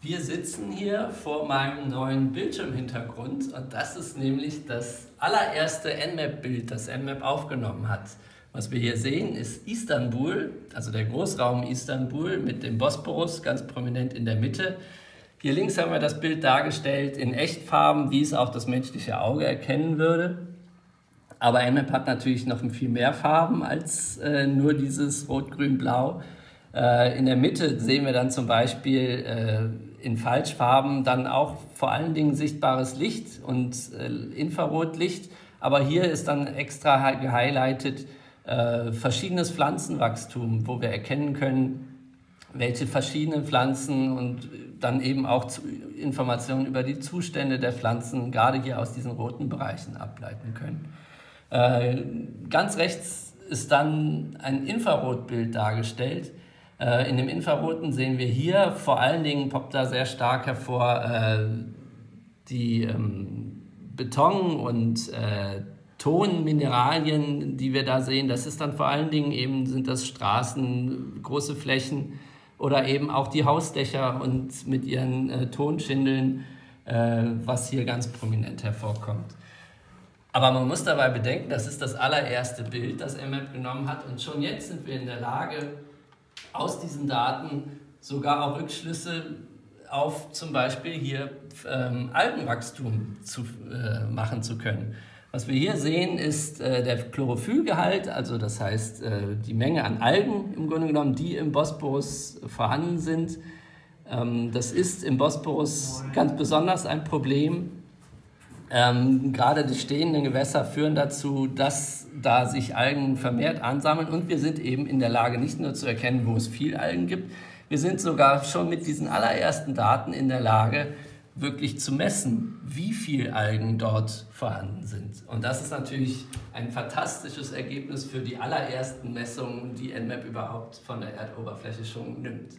Wir sitzen hier vor meinem neuen Bildschirmhintergrund und das ist nämlich das allererste Nmap-Bild, das Nmap aufgenommen hat. Was wir hier sehen, ist Istanbul, also der Großraum Istanbul mit dem Bosporus ganz prominent in der Mitte. Hier links haben wir das Bild dargestellt in Echtfarben, wie es auch das menschliche Auge erkennen würde. Aber Nmap hat natürlich noch viel mehr Farben als äh, nur dieses Rot, Grün, Blau. Äh, in der Mitte sehen wir dann zum Beispiel äh, in Falschfarben dann auch vor allen Dingen sichtbares Licht und äh, Infrarotlicht. Aber hier ist dann extra gehighlightet verschiedenes Pflanzenwachstum, wo wir erkennen können, welche verschiedenen Pflanzen und dann eben auch Informationen über die Zustände der Pflanzen gerade hier aus diesen roten Bereichen ableiten können. ganz rechts ist dann ein Infrarotbild dargestellt äh, in dem Infraroten sehen wir hier vor allen Dingen poppt da sehr stark hervor äh, die ähm, Beton- und äh, Tonmineralien, die wir da sehen. Das ist dann vor allen Dingen eben, sind das Straßen, große Flächen oder eben auch die Hausdächer und mit ihren äh, Tonschindeln, äh, was hier ganz prominent hervorkommt. Aber man muss dabei bedenken, das ist das allererste Bild, das MMAP genommen hat und schon jetzt sind wir in der Lage, aus diesen Daten sogar auch Rückschlüsse auf zum Beispiel hier ähm, Algenwachstum zu, äh, machen zu können. Was wir hier sehen, ist äh, der Chlorophyllgehalt, also das heißt äh, die Menge an Algen im Grunde genommen, die im Bosporus vorhanden sind. Ähm, das ist im Bosporus ganz besonders ein Problem, ähm, gerade die stehenden Gewässer führen dazu, dass da sich Algen vermehrt ansammeln und wir sind eben in der Lage, nicht nur zu erkennen, wo es viel Algen gibt, wir sind sogar schon mit diesen allerersten Daten in der Lage, wirklich zu messen, wie viel Algen dort vorhanden sind. Und das ist natürlich ein fantastisches Ergebnis für die allerersten Messungen, die Nmap überhaupt von der Erdoberfläche schon nimmt.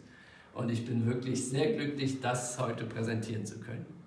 Und ich bin wirklich sehr glücklich, das heute präsentieren zu können.